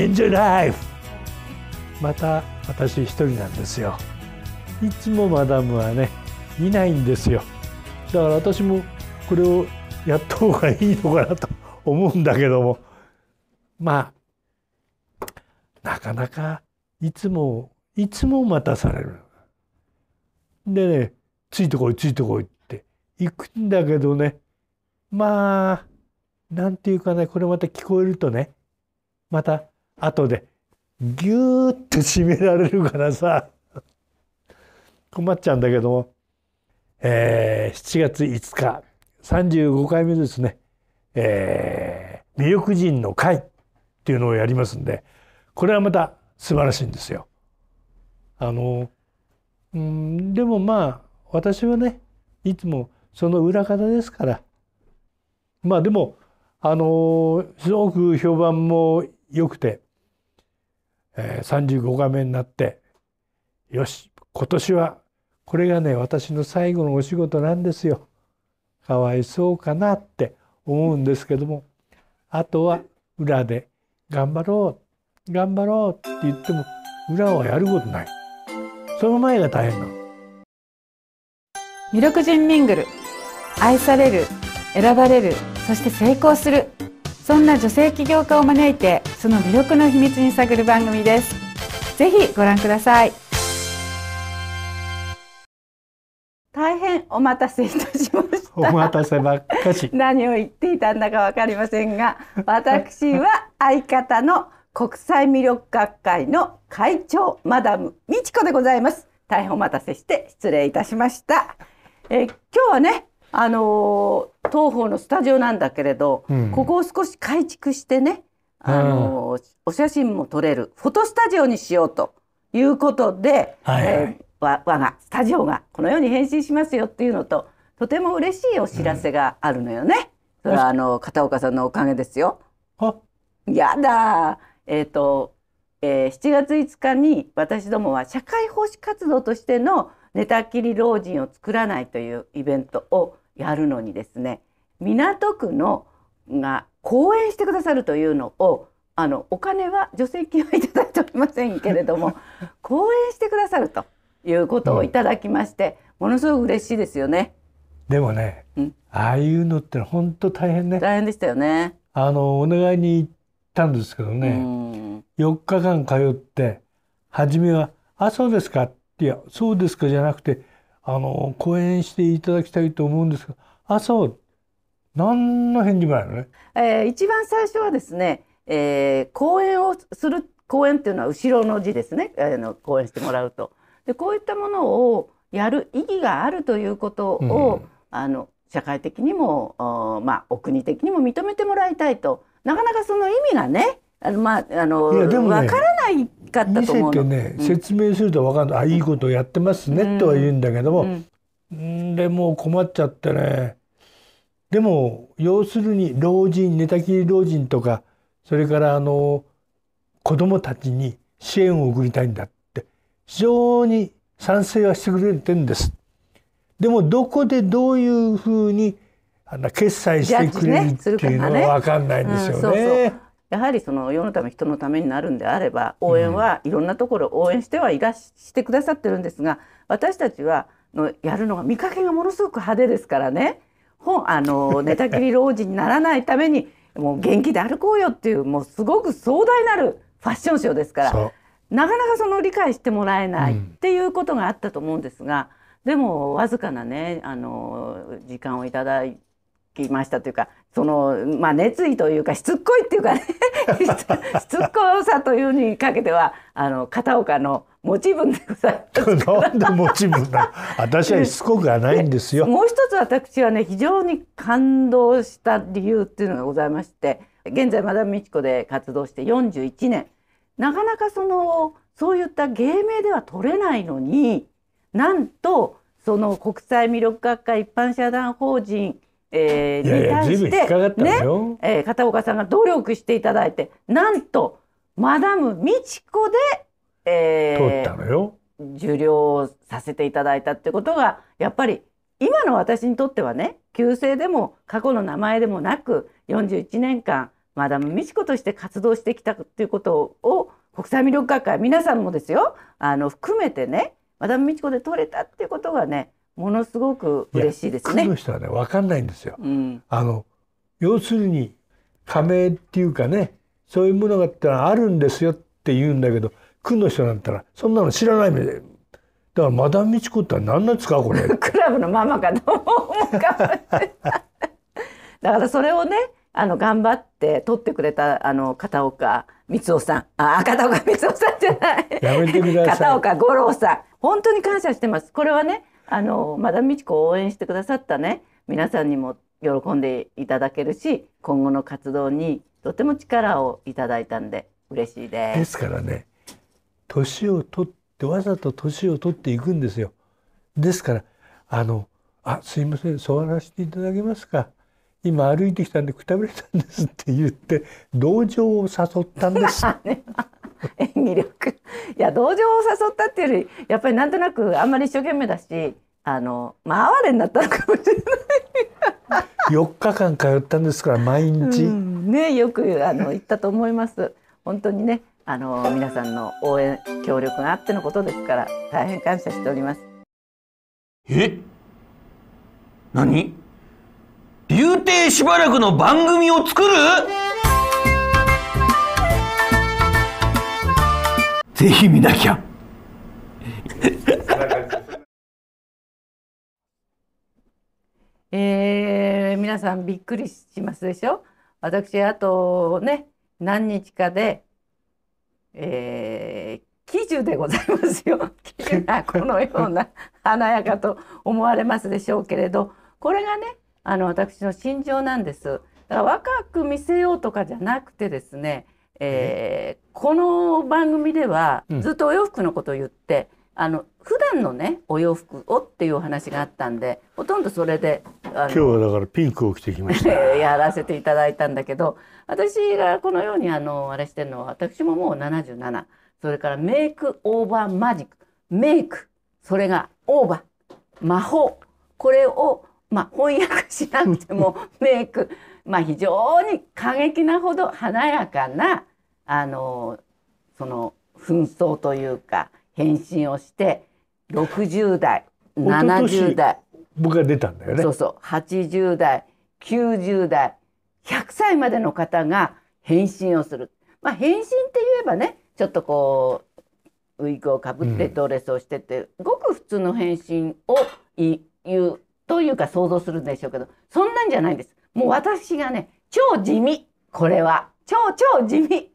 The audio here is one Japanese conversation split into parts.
エンジョイライフまた私一人なんですよ。いつもマダムはねいないんですよ。だから私もこれをやった方がいいのかなと思うんだけども。まあなかなかいつもいつも待たされる。でねついてこいついてこいって行くんだけどね。まあなんていうかねこれまた聞こえるとねまた後でギューッと締められるからさ。困っちゃうんだけども、えー、7月5日。35回目ですね、えー、魅力人の会っていうのをやりますんで。これはまた素晴らしいんですよ。あのうんでもまあ私はねいつもその裏方ですから。まあでもあのすごく評判も良くて、えー、35画面になってよし今年はこれがね私の最後のお仕事なんですよ。かわいそうかなって思うんですけどもあとは裏で頑張ろう頑張ろうって言っても裏はやることない。その前が大変なの。魅力人ミングル愛される選ばれるそして成功するそんな女性起業家を招いてその魅力の秘密に探る番組です。ぜひご覧ください。大変お待たせいたしました。お待たせばっかし。何を言っていたんだかわかりませんが私は相方の国際魅力学会の会長マダム美智子でございます。大変お待たせして失礼いたしました。え今日はねあのー、東方のスタジオなんだけれど、うん、ここを少し改築してね、あのー、お写真も撮れるフォトスタジオにしようということで、はいはい、えー、我がスタジオがこのように変身しますよっていうのととても嬉しいお知らせがあるのよね。うん、それはあの片岡さんのおかげですよ。やだえっ、ー、と、えー、7月5日に私どもは社会奉仕活動としての寝たきり老人を作らないというイベントをやるのにですね港区のが講演してくださるというのをあのお金は助成金はいただいておりませんけれども 講演してくださるということをいただきまして、うん、ものすごく嬉しいですよね。でもね、うん、ああいうのって本当大変ね。大変でしたよね。あのお願いに行ったんですけどね、うん、4日間通って初めは「あそうですか」いやそうですかじゃなくてあの講演していただきたいと思うんですがあそう何の返事もないのね、えー、一番最初はですね、えー、講演をする講演っていうのは後ろの字ですね、あの講演してもらうと。でこういったものをやる意義があるということを、うん、あの社会的にもまあお国的にも認めてもらいたいと。なかなかその意味がねあのまああの、ね、分からないかったと思うの。ね、うん、説明すると分かんない。あいいことやってますね、とは言うんだけども、うん、でも困っちゃってねでも要するに老人寝たきり老人とかそれからあの子供たちに支援を送りたいんだって。非常に賛成はしてくれてるんです。でもどこでどういうふうにあの決済してくれるっていうのは分かんないんですよね。やはりその世のため人のためになるんであれば応援はいろんなところ応援してはいらしてくださってるんですが私たちはのやるのが見かけがものすごく派手ですからね本あの寝たきり老人にならないためにもう元気で歩こうよっていうもうすごく壮大なるファッションショーですからなかなかその理解してもらえないっていうことがあったと思うんですが、でもわずかなねあの時間をいただいきましたというかそのまあ熱意というかしつっこいっていうかね しつっこさというにかけてはあの片岡の持ち分でございます。なんで持ち分だ。私はしつこくはないんですよ。もう一つ私はね非常に感動した理由っていうのがございまして、現在マダム美智子で活動して41年、なかなかそのそういった芸名では取れないのに、なんとその国際魅力学会一般社団法人えー、に対してね、えー、片岡さんが努力していただいてなんとマダム美智子で、えー、受領させていただいたってことがやっぱり今の私にとってはね旧姓でも過去の名前でもなく41年間マダム美智子として活動してきたっていうことを国際魅力学会皆さんもですよあの含めてねマダム美智子で取れたっていうことがねものすごく嬉しいですね。区の人はね。分かんないんですよ。うん、あの要するに加盟っていうかねそういうものがあったらあるんですよって言うんだけど区の人なんたらそんなの知らないみたい。だからマダム美智子って何なんですかこれ。クラブのママかと思うか。だからそれをねあの頑張って取ってくれたあの片岡光夫さん。あ片岡光夫さんじゃない。やめてください。片岡五郎さん。本当に感謝してます。これはねあのマダム美智子を応援してくださったね皆さんにも喜んでいただけるし今後の活動にとても力をいただいたんで嬉しいで。ですすからね年を取ってわざと年を取っていくんですよ。ですからあの「あすいません座らせていただけますか今歩いてきたんでくたびれたんです」って言って同情を誘ったんです。演技力いや同情を誘ったっていうよりやっぱりなんとなくあんまり一生懸命だしあのまあ哀れになったのかもしれない。4日間通ったんですから毎日、うんねよくあの言ったと思います。本当にねあの皆さんの応援協力があってのことですから大変感謝しております。え？何？竜亭しばらくの番組を作る？ぜひ見なきゃ。えー皆さんびっくりしますでしょ？私あとね何日かで、えー、喜寿でございますよ。喜寿がこのような華やかと思われますでしょうけれど。これがねあの私の心情なんです。だから若く見せようとかじゃなくてですね、えーこの番組ではうん。ずっとお洋服のことを言って、あの普段のねお洋服をっていうお話があったんでほとんどそれであ今日はだからピンクを着てきました。やらせていただいたんだけど私がこのようにあのあれしてるのは私ももう77それからメイクオーバーマジック。メイク。それがオーバー。魔法。これを、まあ、翻訳しなくても メイク、まあ、非常に過激なほど華やかなあのその紛争というか変身をして60代一昨年70代。僕が出たんだよね。そう。そう。80代90代100歳までの方が変身をする、まあ、変身って言えばねちょっとこうウィッグをかぶってうん。ドレスをしてって、ごく普通の変身をい言うというか想像するんでしょうけどそんなんじゃないんです。もう私がね超地味これは。超超地味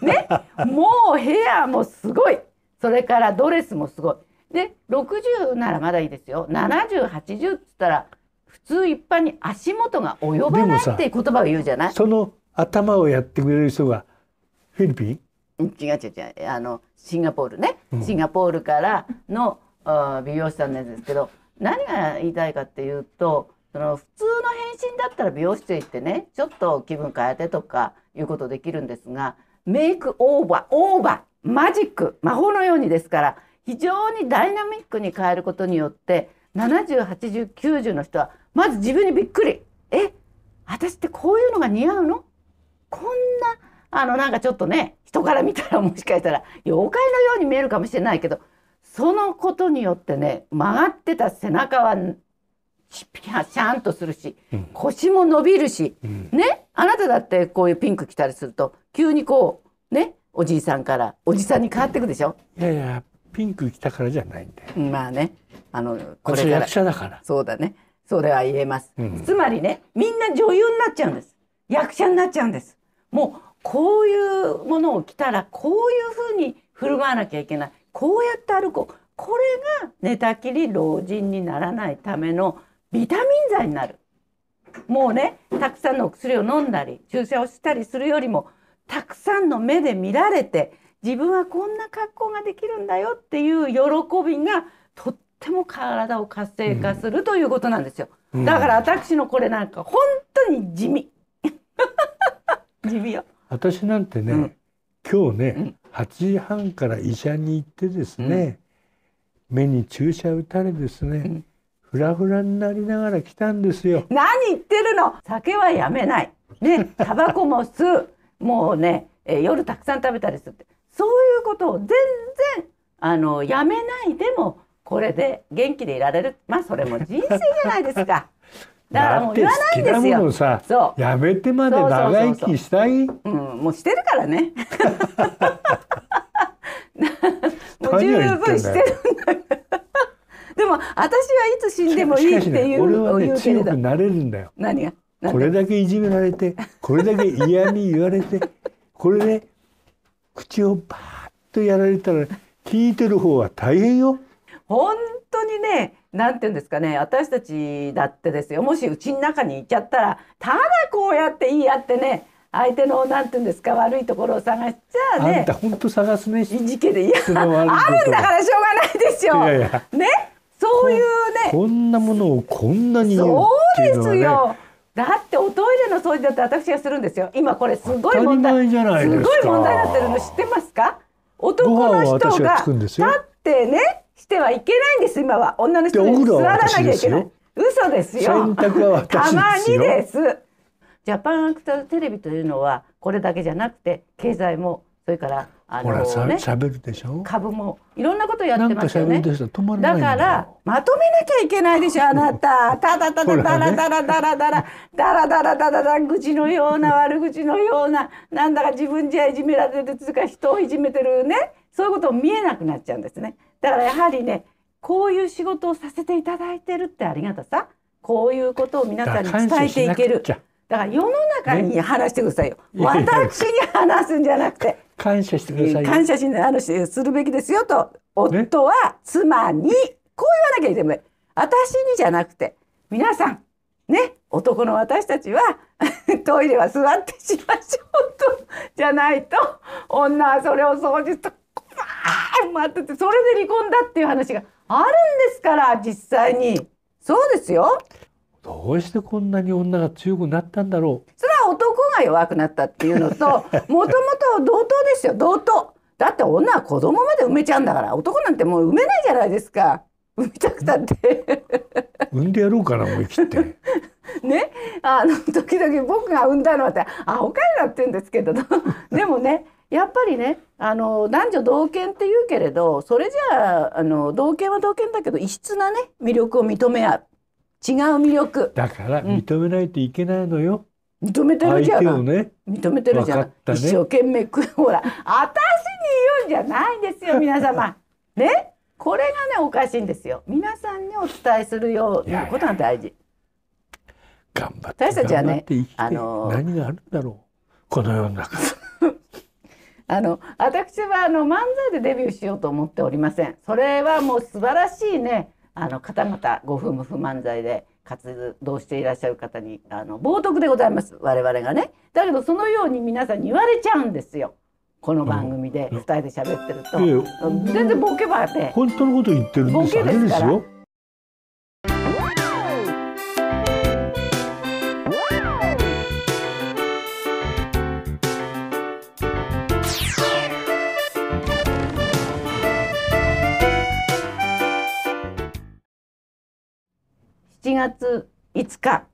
ね。もうヘアもすごい。それからドレスもすごい。で60ならまだいいですよ。7080っつったら普通一般に足元が及ばないっていう言葉を言うじゃない？その頭をやってくれる人がフィリピン？うん違う違う違う。あのシンガポールね、うん。シンガポールからの美容師さんなんですけど何が言いたいかっていうとその普通の変身だったら美容室へ行ってねちょっと気分変えてとかいうことできるんですがメイクオーバーオーバーマジック魔法のようにですから非常にダイナミックに変えることによって708090の人はまず自分にびっくり。え私ってこういうのが似合うの？こんなあのなんかちょっとね人から見たらもしかしたら妖怪のように見えるかもしれないけどそのことによってね曲がってた背中はシャンとするしうん。腰も伸びるしうん。ね？あなただってこういうピンク着たりすると急にこうねおじいさんからおじさんに変わっていくでしょ？いやいやピンク着たからじゃないんだよ。まあねあのこれ役者だから。そうだね。それは言えます、うん。つまりねみんな女優になっちゃうんです。役者になっちゃうんです。もうこういうものを着たらこういうふうに振る舞わなきゃいけない。こうやって歩こう。これが寝たきり老人にならないためのビタミン剤になる。もうねたくさんのお薬を飲んだり注射をしたりするよりもたくさんの目で見られて自分はこんな格好ができるんだよっていう喜びがとっても体を活性化するということなんですよ。うんだから私のこれなんか本当に地味。地味よ。私なんてね、うん今日ね、うん8時半から医者に行ってですね、目に注射打たれですね、んフラフラになりながら来たんですよ。何言ってるの酒はやめないねタバコも吸うもうね、えー夜たくさん食べたりするって。そういうことを全然あのやめないでもこれで元気でいられる。まあそれも人生じゃないですか。だからもう言わないんですよ。さそやめてまで長生きしたい。う、うん、もうしてるからね。もう十分してるんだから。でも私はいつ死んでもいいっていうのを俺はね強くなれるんだよ。何が？こで？れだけいじめられて これだけ嫌に言われてこれで口をバーッとやられたら聞いてる方は大変よ。本当にねなんて言うんですかね私たちだってですよもしうちの中にいちゃったらただこうやっていいやってね相手のなんて言うんですか悪いところを探しちゃあんねた本当探すね。いじけでいやあるんだからしょうがないですよ。いやいやねそういうねこんなものをこんなに言うそうでっていうのはね。すよ。だっておトイレの掃除だって私がするんですよ。今これすごい問題すごい問題になってるの知ってますか？男の人が立ってねしてはいけないんです今は女の人に座らなきゃいけない。嘘ですよ。たまにです。ジャパンアクターズテレビというのはこれだけじゃなくて経済もそれからあのね、株もいろんなことやってますよね。かだからまとめなきゃいけないでしょあなた。ただただだらだらだらだらだらだらだらだ愚痴のような悪口のようななんだか自分じゃいじめられてるうか人をいじめてるねそういうこと見えなくなっちゃうんですね。だからやはりねこういう仕事をさせていただいてるってありがたさこういうことを皆さんに伝えていける。だから世の中に話してくださいよ。私に話すんじゃなくて。感謝してくださいよ。感謝しあのしするべきですよと。夫は妻にこう言わなきゃいけない。私にじゃなくて皆さんね男の私たちは トイレは座ってしましょうとじゃないと女はそれを掃除と待っててそれで離婚だっていう話があるんですから実際に。そうですよどうしてこんなに女が強くなったんだろそれは男が弱くなったっていうのと もともと同等ですよ。同等。だって女は子供まで埋めちゃうんだから。男なんてもう埋めないじゃないですか。埋めたくたって。う。産んでやろうかな思い切って。ね？あの時々僕が産んだのはってあおかえりなって言うんですけど。でもねやっぱりねあの男女同権って言うけれどそれじゃああの同権は同権だけど異質なね魅力を認め合う違う魅力。だから認めないといけないのよ。認めてる相じゃない。手をね。認めてるじゃん、ね。一生懸命くほら私に言うんじゃないんですよ皆様。ね？これがねおかしいんですよ。皆さんにお伝えするようなことが大事。頑張って私たちはねあのー何があるんだろう。この世の中。あの私はあの漫才でデビューしようと思っておりません。それはもう素晴らしいねあの方々ご夫婦漫才で活動していらっしゃる方にあの冒涜でございます。我々がね。だけどそのように皆さんに言われちゃうんですよ。この番組でうん。2人で喋ってると、いやいや。全然ボケばって本当のこと言ってるんですボケあですから7月5日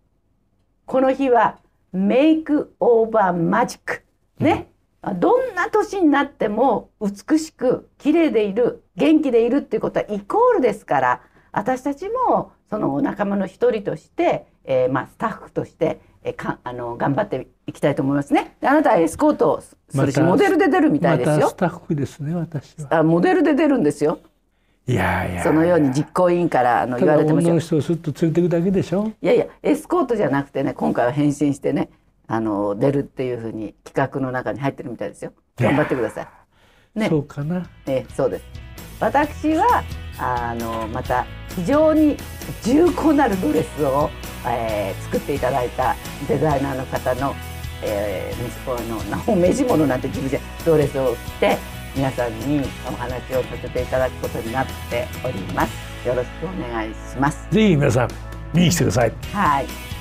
この日はメイクオーバーマジックね、どんな年になっても美しく綺麗でいる元気でいるっていうことはイコールですから私たちもそのお仲間の一人として、えーまあ、スタッフとして、えーかあの頑張っていきたいと思いますね。であなたはエスコートをするし、モデルで出るみたいですよまたス。タッフですね私はあモデルで出るんですよ。いやいやそのように実行委員からあの言われてました女の人をすっと連れてくだけでしょ？いやいやエスコートじゃなくてね今回は変身してねあの出るっていうふうに企画の中に入ってるみたいですよ。頑張ってください。ね。そうかな。えそうです。私はあのまた非常に重厚なるドレスを、えー作っていただいたデザイナーの方の、えー、息子のなお目地物なんて自分じゃドレスを着て皆さんにお話をさせていただくことになっております。よろしくお願いします。ぜひ皆さん見に来てください。はい